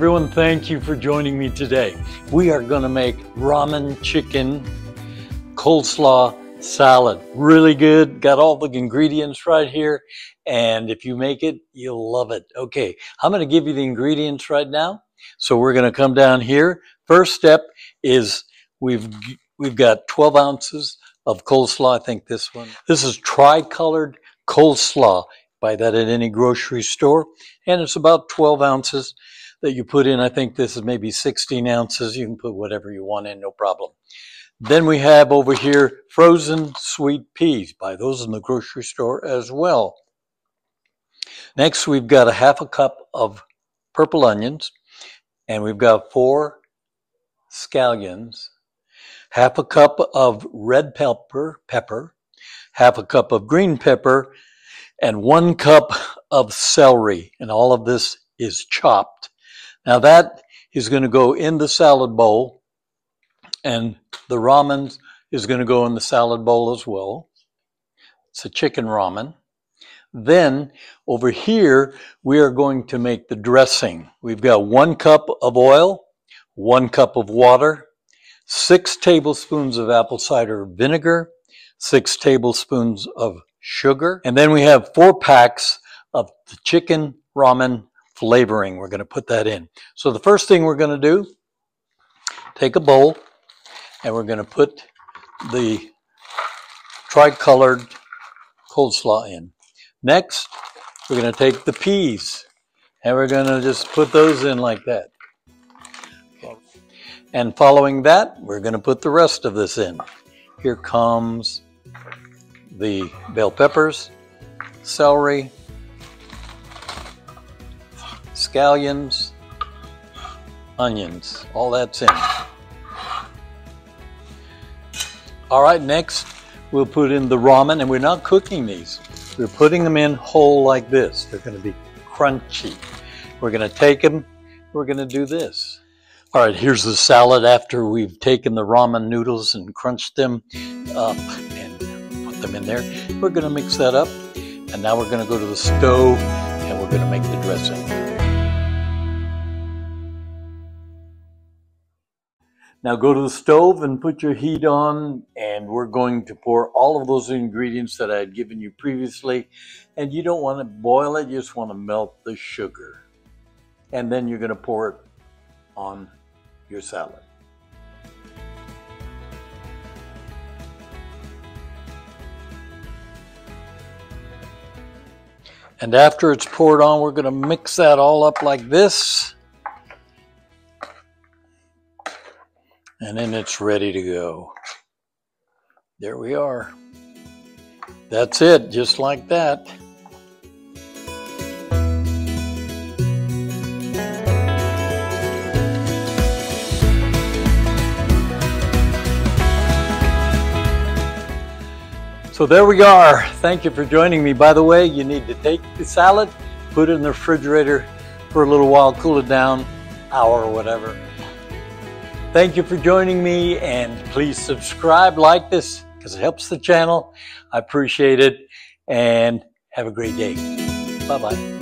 Everyone, thank you for joining me today. We are going to make ramen chicken coleslaw salad. Really good. Got all the ingredients right here. And if you make it, you'll love it. Okay, I'm going to give you the ingredients right now. So we're going to come down here. First step is we've we've got 12 ounces of coleslaw. I think this one. This is tricolored coleslaw. Buy that at any grocery store, and it's about 12 ounces that you put in. I think this is maybe 16 ounces. You can put whatever you want in, no problem. Then we have over here frozen sweet peas. Buy those in the grocery store as well. Next, we've got a half a cup of purple onions, and we've got four scallions, half a cup of red pepper, pepper, half a cup of green pepper, and one cup of celery. And all of this is chopped. Now that is going to go in the salad bowl, and the ramen is going to go in the salad bowl as well. It's a chicken ramen. Then over here, we are going to make the dressing. We've got one cup of oil, one cup of water, six tablespoons of apple cider vinegar, six tablespoons of sugar, and then we have four packs of the chicken ramen flavoring. We're going to put that in. So the first thing we're going to do, take a bowl, and we're going to put the tricolored coleslaw in. Next, we're going to take the peas and we're going to just put those in like that. And following that, we're going to put the rest of this in. Here comes the bell peppers, celery, scallions, onions, all that's in. All right, next we'll put in the ramen, and we're not cooking these. We're putting them in whole like this. They're going to be crunchy. We're going to take them, we're going to do this. All right, here's the salad after we've taken the ramen noodles and crunched them put them in there. We're going to mix that up, and now we're going to go to the stove and we're going to make the dressing. Now go to the stove and put your heat on and we're going to pour all of those ingredients that I had given you previously. And you don't want to boil it, you just want to melt the sugar. And then you're going to pour it on your salad. And after it's poured on, we're going to mix that all up like this. and then it's ready to go. There we are. That's it, just like that. So there we are. Thank you for joining me. By the way, you need to take the salad, put it in the refrigerator for a little while, cool it down, hour or whatever. Thank you for joining me and please subscribe, like this because it helps the channel. I appreciate it and have a great day. Bye bye.